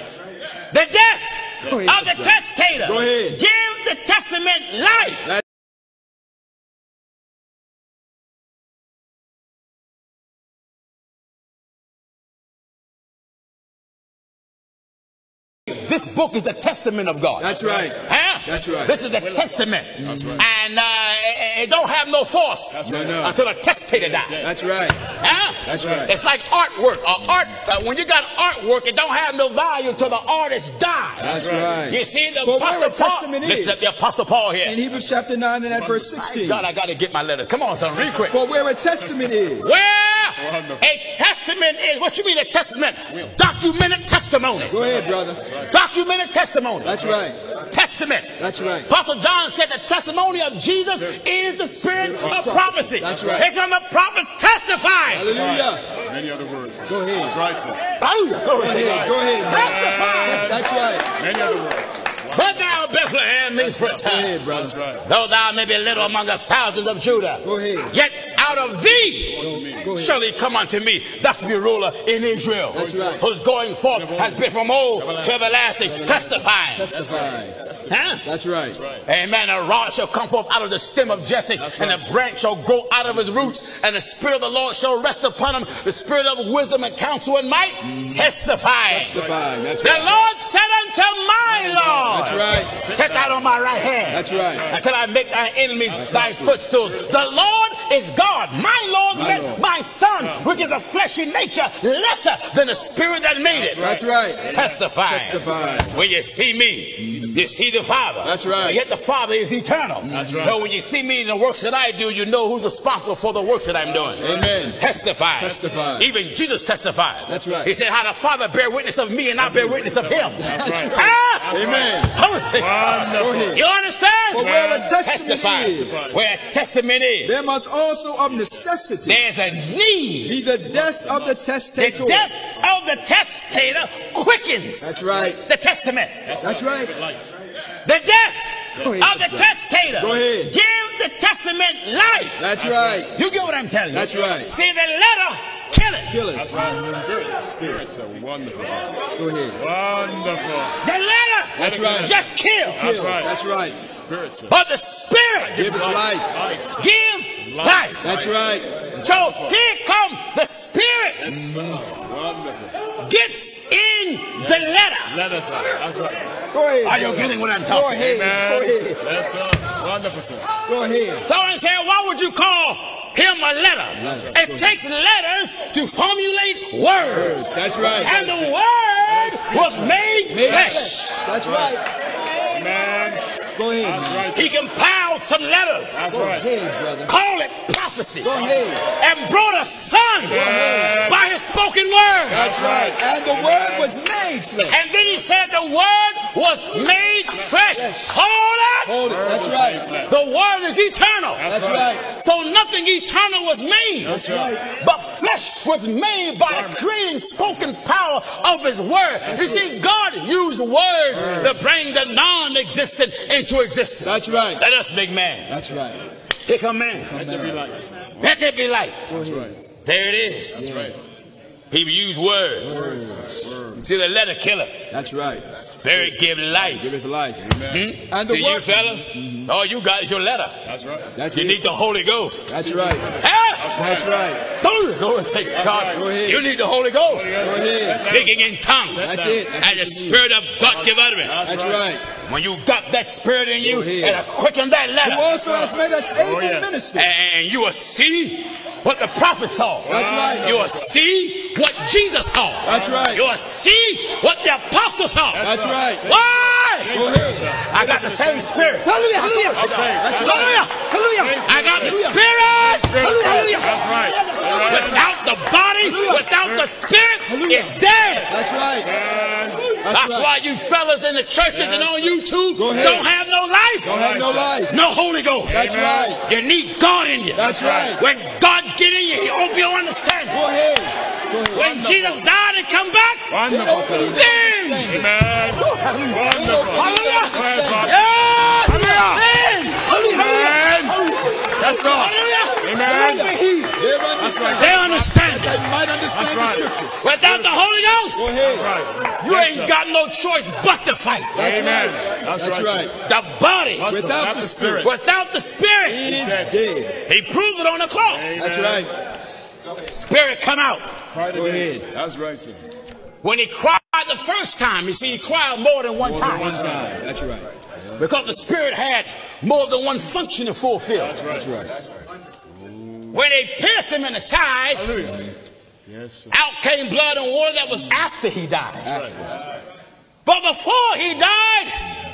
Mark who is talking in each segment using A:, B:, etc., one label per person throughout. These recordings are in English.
A: The death
B: ahead,
A: of the testator.
B: Go ahead.
A: Give the testament life.
B: That-
A: This book is the testament of God.
B: That's right.
A: Huh?
B: That's right.
A: This is the testament.
C: That's right.
A: And uh, it, it don't have no force
B: right. No, no.
A: until the testator dies.
B: That's right.
A: Huh?
B: That's right.
A: It's like artwork. Uh, art. Uh, when you got artwork, it don't have no value until the artist dies.
B: That's right.
A: You see, the
B: But
A: apostle
B: a
A: Paul.
B: testament
A: Listen
B: is.
A: to the apostle Paul here.
B: In Hebrews chapter 9 and at verse 16.
A: God, I got to get my letters. Come on, son, real quick.
B: For where a testament is,
A: Where
C: Wonderful.
A: a testament is. What you mean a testament? Documented testimonies.
B: go ahead, brother.
A: Documented testimony.
B: That's right.
A: Testament.
B: That's right.
A: Apostle John said the testimony of Jesus is the spirit of prophecy.
B: That's right.
A: Here come the prophets testifying.
B: Hallelujah.
C: Many other words.
B: Go ahead.
C: That's right, sir.
A: Hallelujah.
B: Go ahead. Go ahead.
A: Testify.
B: That's right.
C: Many other words.
A: But thou, Bethlehem, is for
B: Go ahead, brother.
C: That's right.
A: Though thou may be little among the thousands of Judah,
B: Go ahead.
A: yet out of thee shall he come unto me. That's to be a ruler in Israel.
B: Right.
A: Whose going forth has been from old to everlasting, testifying.
B: Testify.
A: Huh?
B: That's right.
A: Amen. A rod shall come forth out of the stem of Jesse, and a branch shall grow out of his roots, and the spirit of the Lord shall rest upon him, the spirit of wisdom and counsel and might, mm. testifying.
B: Testifying. That's right. The.
A: Lord said unto my Lord,
B: That's right.
A: Set thou on my right hand.
B: That's right.
A: Until I make thy enemies thy footstool. The Lord is God. My Lord
B: My
A: meant
B: Lord.
A: my son, which is a fleshy nature, lesser than the spirit that made it.
B: That's right.
A: Testify.
B: Testifying.
A: When you see me, mm-hmm. You see the Father.
B: That's right.
A: Yet the Father is eternal.
C: That's right.
A: So when you see me in the works that I do, you know who's responsible for the works that I'm doing.
B: Amen.
A: Testify.
B: Testify.
A: Even Jesus testified.
B: That's right.
A: He said, How the Father bear witness of me and I bear witness of him.
C: That's right.
A: Ah!
B: Amen. Go.
A: You understand?
B: For where a testament
A: Testify.
B: is,
A: Where a testament is,
B: there must also of necessity
A: there's a need.
B: be the death of the
A: The
B: testator.
A: death of the testator quickens.
B: That's right.
A: The testament.
B: That's right.
A: The death
B: Go ahead,
A: of the
B: brother.
A: testator.
B: Go ahead.
A: Give the testament life.
B: That's right.
A: You get what I'm telling you?
B: That's right.
A: See, the letter, kill it.
B: Kill it. That's right.
C: Spirit. Spirits are wonderful, sir.
B: Go ahead.
C: Wonderful.
A: The letter,
B: That's right.
A: just kill.
C: That's right.
B: That's right.
C: Spirits.
A: But the spirit,
B: Give it life.
C: Life.
A: give life.
B: That's right.
A: So here come the spirit mm.
C: Wonderful.
A: gets in the letter.
C: Let us out. That's right.
B: Go ahead.
A: Are you
B: brother.
A: getting what I'm
B: Go
A: talking?
B: ahead. Go
C: Man.
B: ahead.
C: Yes, sir. Wonderful, sir.
B: Go ahead.
A: So I said, why would you call him a letter? It takes letters to formulate words.
B: That's right.
A: And the word was made flesh.
B: That's right.
C: Man.
B: Go ahead.
C: That's right.
A: He compiled some letters,
C: That's
B: Go
C: right.
B: ahead, brother.
A: call it prophecy, and brought a son by his spoken word.
B: That's right. And the word was made flesh.
A: And then he said the word was made flesh. Hold up.
B: Hold it. That's right.
A: The word is eternal.
B: That's right.
A: So nothing eternal was made.
B: That's right.
A: But flesh was made by the creating spoken power of his word. You see, God used words to bring the non-existent into existence.
B: That's right.
A: Let us make man.
B: That's right.
A: Here come man.
C: Let there be light.
A: Let there be light.
B: That's right.
A: There it is.
C: That's right.
A: He used words. See the letter killer.
B: That's right.
A: Spirit give life.
B: Give it life.
A: Hmm?
B: And the
A: See you
B: word-
A: fellas, all you got is your letter.
C: That's right.
B: That's
A: You
B: it.
A: need the Holy Ghost.
B: That's right.
A: Huh?
B: That's right.
A: Go go and take God.
B: Go ahead.
A: You need the Holy Ghost.
B: Go ahead.
A: Speaking in tongues.
B: That's it. That's
A: And the
B: you.
A: Spirit of God give utterance.
B: That's right.
A: When you got that Spirit in you, it'll quicken that
B: Who
A: letter.
B: also hath made us able oh,
C: yes.
B: ministers.
A: And you will see what the prophet saw.
B: That's right.
A: You will see what Jesus saw.
B: That's right.
A: You will see what the apostle saw.
B: That's right.
A: Why? I got the same spirit.
B: Hallelujah. Hallelujah.
A: Hallelujah.
B: Hallelujah.
A: I got the spirit.
B: Hallelujah.
C: That's right.
A: Without the body, without the spirit, it's dead.
B: That's right.
A: That's
B: right.
A: why you fellas in the churches and on YouTube don't have no life.
B: Don't have no life.
A: No Holy Ghost.
B: That's right.
A: You need God in you.
B: That's right.
A: When God get in you, He open your understanding.
B: Go ahead. Go ahead.
A: When Jesus died and come back,
C: Wonderful,
A: then,
C: Amen. Wonderful.
A: hallelujah,
C: Go ahead, Bob.
A: yes, then,
C: Amen. Yes, sir.
A: hallelujah,
C: Amen.
A: When he-
B: Here unto understand.
A: They understand it.
B: They might understand
C: That's
B: the scriptures.
A: Without the Holy
B: Go
A: Ghost,
B: ahead.
C: Right.
A: you ain't got no choice but to fight.
C: Amen. That's,
B: That's
C: right.
B: right.
A: The body
C: That's
B: Without the spirit.
A: without the spirit,
B: It is
C: Dead.
B: dead.
A: he proved it on the cross.
B: That's right.
A: Spirit come out.
B: Go ahead.
C: That's right, sir.
A: When he cried the first time, you see, he cried more than one time.
B: One time. That's right.
A: Because the Spirit had more than one function to fulfill.
B: That's right.
A: When they pierced him in the side,
C: Hallelujah. Yes,
A: out came blood and water that was after he died. But before he died,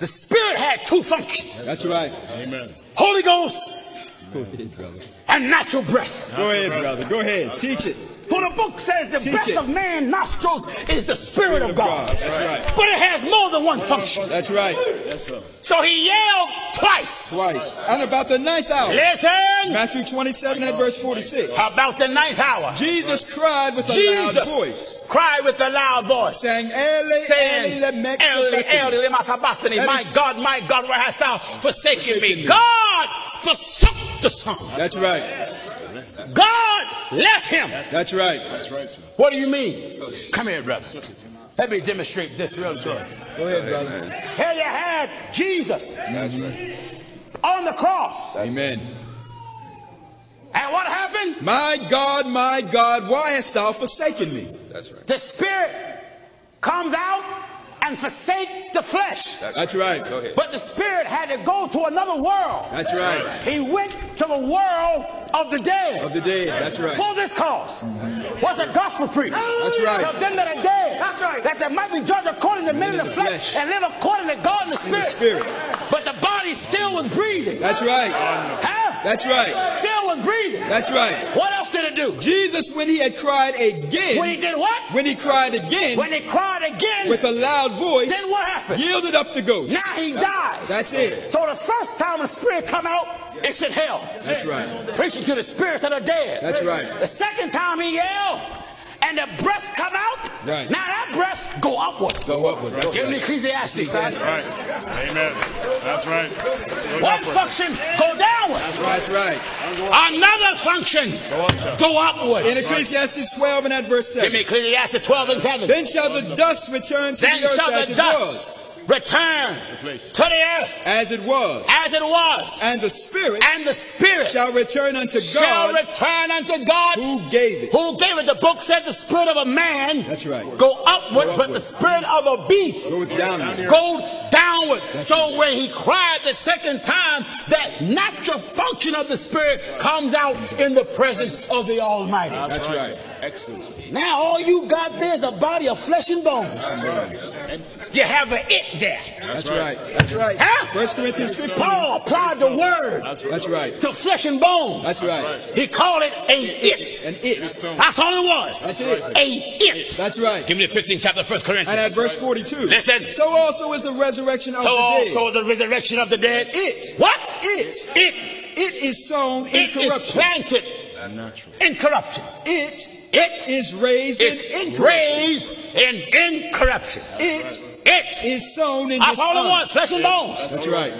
A: the Spirit had two functions
B: That's right.
C: Amen.
A: Holy Ghost
B: Go ahead, brother.
A: and natural breath.
B: Go ahead, brother. Go ahead. Teach it.
A: For the book says the
B: Teach
A: breath
B: it.
A: of man nostrils is the Spirit of God.
B: That's right.
A: But it has more than one function.
B: That's right.
C: Yes, sir.
A: So he yelled twice.
B: Twice. And about the ninth hour.
A: Listen
B: Matthew 27 at verse 46.
A: about the ninth hour.
B: Jesus cried with a loud voice,
A: cried with a loud voice,
B: saying, Eli,
A: saying,
B: Eli,
A: Eli,
B: sabachthani."
A: Eli, sabachthani. My God, my God, where hast thou forsaken
B: Forsaken
A: me?
B: me.
A: God forsook the Son.
B: That's right.
A: God left him.
B: That's right.
C: That's right, sir.
A: What do you mean? Come here, brother. Let me demonstrate this real quick.
B: Go ahead, brother.
A: Here you had Jesus on the cross.
B: Amen.
A: And what happened?
B: My God, my God, why hast thou forsaken me? That's right.
A: The Spirit comes out and forsake the flesh.
B: That's right.
A: But the Spirit had to go to another world.
B: That's right.
A: He went to the world of the dead.
B: Of the dead. That's right.
A: For this cause was the gospel preached.
B: That's right.
A: To them that are dead. That's right. That they might be judged according to the men of the flesh,
B: flesh.
A: and live according to God in the spirit.
B: In the spirit.
A: But the body still was breathing.
B: That's right.
A: Huh?
B: That's right.
A: Still was breathing.
B: That's right.
A: What else did it do?
B: Jesus, when he had cried again,
A: When he did what?
B: when he cried again
A: When he cried again,
B: with a loud voice,
A: then what happened?
B: yielded up the ghost.
A: Now he dies.
B: That's it.
A: So the first time the spirit come out, it's in hell.
B: That's right.
A: Preaching to the spirits that are dead.
B: That's right.
A: The second time he yelled, and the breath come out.
B: Right.
A: Now that breath go upward.
B: Go upward. That's
A: Give me. Ecclesiastes.
C: That's right. Amen. That's right. Goes
A: One
C: upward.
A: function go downward.
B: That's right.
A: Another function
C: Go up,
A: go upward.
B: In Ecclesiastes 12 and at verse
A: Give me Ecclesiastes 12 and 7.
B: Then shall the dust return to
A: Then
B: the earth
A: shall
B: as
A: the
B: it
A: dust
B: was.
A: Return to the earth
B: As it was.
A: as it was.
B: And the spirit
A: And the spirit
B: shall return unto god
A: shall
B: God
A: return unto God
B: who gave it.
A: who gave it. The book said the spirit of a man
B: That's right.
A: go upward,
B: Go
A: but the spirit of a beast
B: Go down.
A: go downward. so when he cried the second time, that natural function of the spirit comes out in the presence of the Almighty.
B: That's right.
C: Excellent.
A: Now all you got there is a body of flesh and bones. You have an it there.
B: That's right. That's right.
A: Huh?
B: 1 Corinthians 15.
A: Paul applied the word
B: That's right.
A: to flesh and bones.
B: That's right.
A: He called it a it.
B: And it.
A: That's all it was.
B: That's it.
A: A it.
B: That's right.
A: Give me the 15th chapter of 1 Corinthians.
B: And at verse 42.
A: Listen.
B: So also is the resurrection of
A: So
B: the dead.
A: also the resurrection of the dead.
B: It.
A: What?
B: It.
A: It.
B: It is sown in corruption.
A: It is
B: corruption.
A: planted
C: Natural.
A: in corruption.
B: It
A: It
B: is raised
A: is
B: in incorruption.
A: raised in incorruption.
B: It
A: It.
B: is sown in
A: That's all it was, flesh and bones.
B: That's right.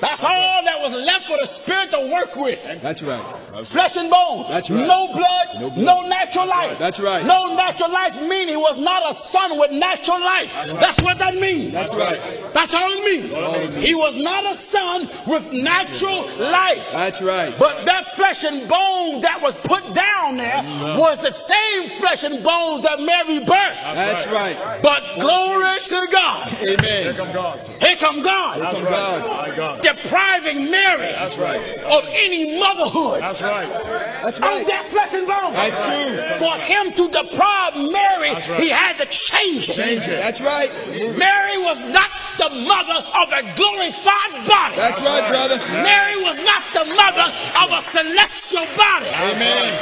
A: That's all that was left for the spirit to work with.
B: That's right.
A: Flesh and bones.
B: That's right.
A: No blood,
B: No
A: no,
B: blood.
A: natural life.
B: That's right.
A: No natural life meaning he was not a son with natural life. That's what that means.
B: That's right.
A: That's all it means. He was not a son with natural life.
B: That's right.
A: But that flesh and bone that was put down there was the same flesh and bones that Mary birthed.
B: That's right.
A: But glory to God.
B: Amen.
C: Here come God.
A: Here come God.
C: That's right. My God.
A: Depriving Mary
C: That's right.
A: of any motherhood.
C: That's right.
B: That's
A: of
B: right.
A: Oh, that flesh and bone.
B: That's true.
A: For him to deprive Mary,
C: right.
A: he had to change it.
B: Change it. That's right.
A: Mary was not the mother of a glorified body.
B: That's right, brother.
A: Mary was not the mother of a celestial body.
B: Amen.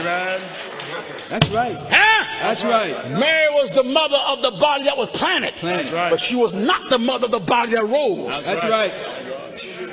C: Amen.
B: That's right.
A: Huh?
B: That's right.
A: Mary was the mother of the body that was planted.
B: Planted.
C: right.
A: But she was not the mother of the body that rose.
B: That's right.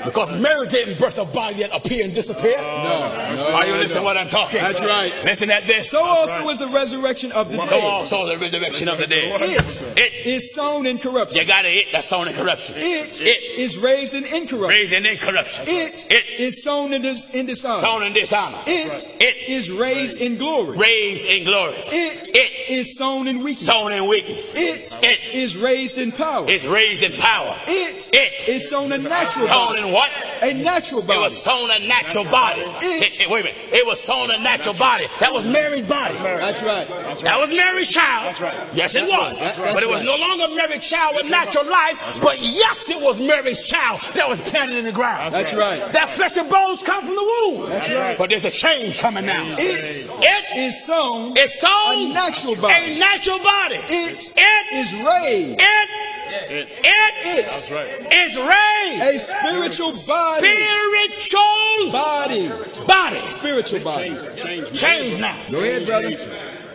A: Because Mary didn't birth a body that appear and disappear.
B: No.
A: no Are you listening to what I'm talking?
B: That's right.
A: Listen at this.
B: So also was the resurrection of the dead.
A: So
B: dead.
A: also the resurrection of the dead.
B: It
A: It
B: is sown in corruption.
A: you got it. That's sown in corruption.
B: It
A: It
B: is raised in incorruption.
A: raised in incorruption.
B: It
A: It
B: is sown in, dis- in dishonor.
A: sown in dishonor.
B: It
A: It
B: is raised in glory.
A: raised in glory.
B: It
A: It
B: is sown in weakness.
A: sown in weakness.
B: It
A: It
B: is raised in power.
A: It's raised in power.
B: It
A: It
B: is sown in natural
A: sown
B: body.
A: What?
B: A natural body.
A: It was sown a natural body.
B: It-
A: It- it- wait a minute. It was sown a natural body. That was Mary's body.
B: That's right.
A: That was Mary's child.
C: That's right.
A: Yes, it was.
B: That's
A: but it was no longer Mary's child with natural life. But yes, it was Mary's child that was planted in the ground.
B: That's right.
A: That flesh and bones come from the womb.
B: That's right.
A: But there's a change coming now.
B: It
A: It
B: is sown
A: It's sown
B: a natural body.
A: A natural body.
B: It
A: It
B: is raised
A: it
C: It.
A: it
C: That's right.
A: is raised.
B: a spiritual body.
A: Spiritual
B: Body.
A: body.
B: Spiritual body.
C: Change.
A: Change now.
B: Go ahead, brother.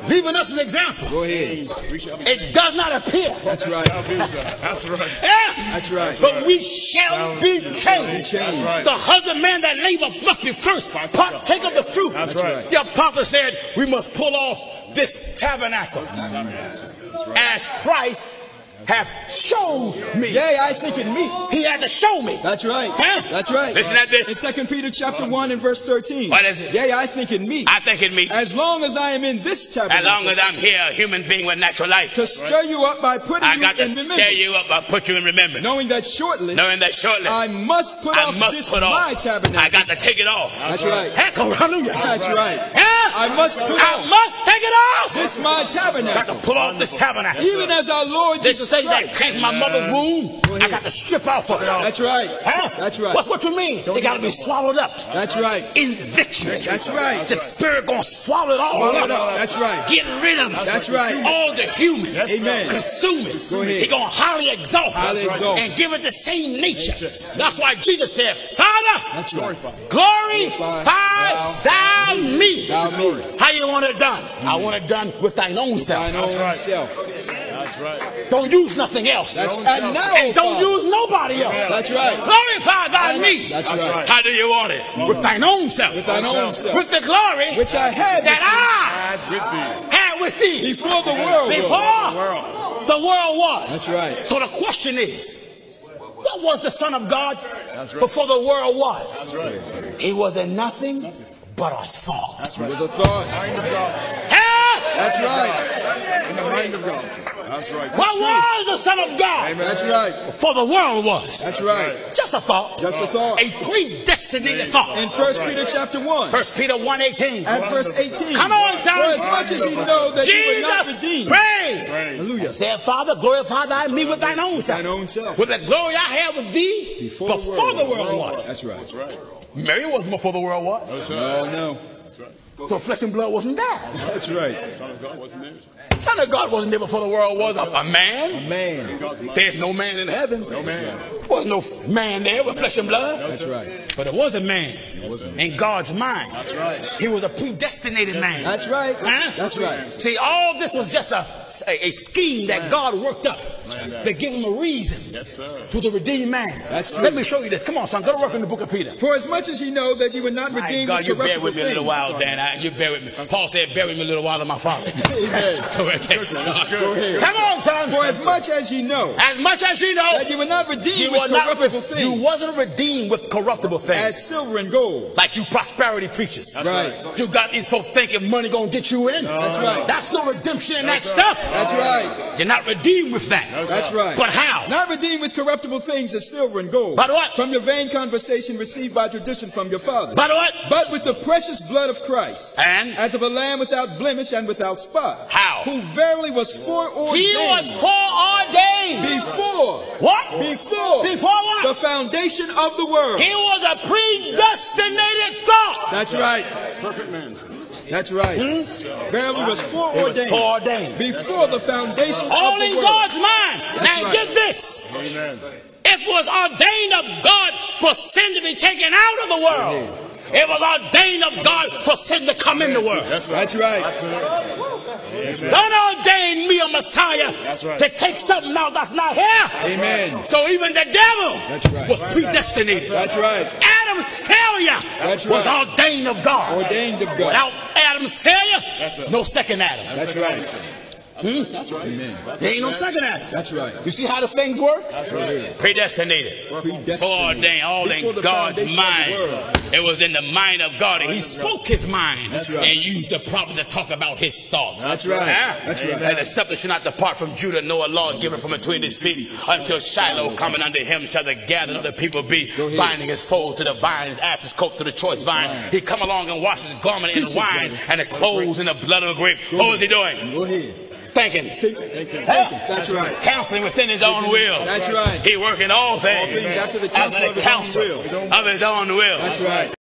A: Leaving us an example.
B: Go ahead.
C: We shall be.
A: It does not appear.
B: That's right.
C: That's right.
A: Yeah.
B: That's right.
A: But we shall be
B: Be
A: changed.
B: changed.
C: right.
A: The husbandman that labor must be first partake of the fruit.
C: That's right.
A: The apostle said we must pull off this tabernacle as Christ hath showed me.
B: Yea, I think in me.
A: He had to show me.
B: That's right.
A: Huh?
B: That's right.
A: Listen at this.
B: In Second Peter chapter 1 and verse 13.
A: What is it?
B: Yea, I think in me.
A: I think in me,
B: As long as I am in this tabernacle.
A: as long as I'm here, a human being with natural life,
B: to stir you up by putting
A: I
B: you
A: got to stir you up. I put you in remembrance.
B: Knowing that shortly
A: Knowing that shortly,
B: I must put
A: I
B: off
A: must
B: this
A: put off.
B: my tabernacle.
A: I got to take it off.
B: That's right.
A: Heck, oh, hallelujah.
B: That's right.
A: Yeah.
B: I must put
A: I
B: off
A: must take it off.
B: this my tabernacle.
A: got to pull off this tabernacle.
B: Even as our Lord
A: This
B: Jesus
A: thing that
B: Christ.
A: came from my mother's womb, I got to strip off of it.
B: That's right.
A: Huh?
B: That's right.
A: What's what you mean? It got to be swallowed up.
B: That's right.
A: In victory.
B: That's right.
A: The spirit gonna swallow it all
B: Swallow
A: up.
B: it up. That's right.
A: Get rid of it.
B: That's right.
A: All the human.
B: Amen.
A: Consume it.
B: Go ahead.
A: He gonna highly exalt it.
B: Highly exalt
A: and give it the same nature. That's why Jesus said, Father,
B: That's right.
A: glorify thou me.
B: Thou me.
A: How you want it done? I mm. want it done with thine own self.
B: Thine own
C: right.
B: self.
C: That's right.
A: Don't use nothing else.
B: That's, and now,
A: and don't use nobody else.
B: That's right.
A: Glorify thy me.
B: That's, right.
C: right.
A: How do you want it? With thine own self.
B: With thine own self.
A: With the glory
B: Which I had
A: that
C: Add with thee.
A: I had with thee
B: before the world was.
A: before the world was.
B: That's right.
A: So the question is, what was the Son of God before the world was?
C: That's right.
A: He was in nothing but a thought.
C: That's
B: It
C: right.
B: was a thought.
C: Mind of God.
A: Huh?
B: That's right.
C: In the mind of God. That's right.
A: What was the Son of God
B: That's right.
A: before the world was?
B: That's right.
A: Just a thought.
B: Just a thought.
A: A predestinated thought.
B: In First Peter chapter 1
A: First Peter 1.18.
B: and verse 18.
A: Come on, son.
B: For as much as you know that you were not
A: Jesus
B: redeemed.
C: Pray.
B: Hallelujah.
A: Said, Father, glorify thy me with thine own self.
B: Thine own self.
A: With the glory I had with thee before, the world was.
B: That's right.
C: That's right.
A: Mary wasn't before the world was.
C: No, sir.
B: Oh, no.
C: That's right.
A: So flesh and blood wasn't there.
B: That's right.
C: Son of God wasn't there.
A: Son of God wasn't there before the world was. A, a man.
C: A man.
A: There's no man in heaven.
C: No man.
A: was no man there with flesh and blood.
B: That's right.
A: But it was a man in God's mind.
C: That's right.
A: He was a predestinated man.
B: That's right.
A: Huh?
B: That's right.
A: See, all this was just a, a, a scheme that God worked up to give him a reason
C: Yes, sir.
A: to the redeemed man.
B: That's true.
A: Let me show you this. Come on, son. Go to work in the book of Peter.
B: For as much as you know that you were not
A: My
B: redeemed
A: God,
B: with
A: you bear
B: corruptible
A: with me a little
B: things.
A: while, Dan. I- You bear with me. Paul said, bury me a little while in my father.
B: Amen.
A: Go ahead, take it.
B: Go ahead.
A: Come on, son.
B: For as much as you know
A: As much as you know,
B: that you were not redeemed
A: you
B: with corruptible
A: things. you wasn't redeemed with corruptible things.
B: as silver and gold.
A: like you prosperity preachers.
B: right.
A: You got these folks thinking money gonna get you in.
B: That's right.
A: That's no redemption in that stuff.
B: That's right.
A: You're not redeemed with that.
B: That's right.
A: But how?
B: Not redeemed with corruptible things as silver and gold.
A: But what?
B: From your vain conversation received by tradition from your fathers.
A: But what?
B: But with the precious blood of Christ.
A: And?
B: As of a lamb without blemish and without spot.
A: How?
B: Who verily was foreordained.
A: He was foreordained.
B: Before.
A: What?
B: Before.
A: Before what?
B: The foundation of the world.
A: He was a predestinated thought.
B: That's right.
C: Perfect man.
B: That's right. Verily was
A: He was
B: foreordained.
A: foreordained.
B: Before the foundation
A: All
B: of the
A: in
B: world.
A: God's mind. now
B: right.
A: get this.
C: Amen.
A: It was ordained of God for sin to be taken out of the world. It was ordained of God for sin to come in the world.
C: Yes, sir.
B: That's right.
A: Don't ordain me a Messiah
C: That's right.
A: to take something out that's not here.
B: Amen.
A: So even the devil
B: That's right.
A: was predestinated.
B: That's right.
A: Adam's failure
B: That's
A: was
B: right.
A: ordained of God.
B: Ordained of God.
A: Without Adam's failure, no second Adam.
B: That's right.
C: That's right.
B: Amen.
A: There ain't no second Adam.
B: That's right.
A: You see how the things work?
B: That's right.
A: Predestinated.
B: Predestinated.
A: Foreordained, all
B: Before
A: in God's
B: foundation of the
A: mind. It was in the mind of God, and He spoke His mind
B: That's right.
A: and used the prophet to talk about His thoughts.
B: That's right.
A: Huh?
B: That's right.
A: And the scepter shall not depart from Judah, nor a law given from between his feet, until Shiloh coming unto him shall the gathering of the people be, binding his foes to the vine, his ass his coat to the choice vine. He come along and wash his garment in wine, and the clothes in the blood of a grape. What was he doing?
B: Go ahead.
A: Thinking.
B: Thinking. That's right.
A: Counseling within his own will.
B: That's right.
A: He working all things,
B: things after the
A: after
B: counsel of his
A: counsel of his own will.
B: That's right.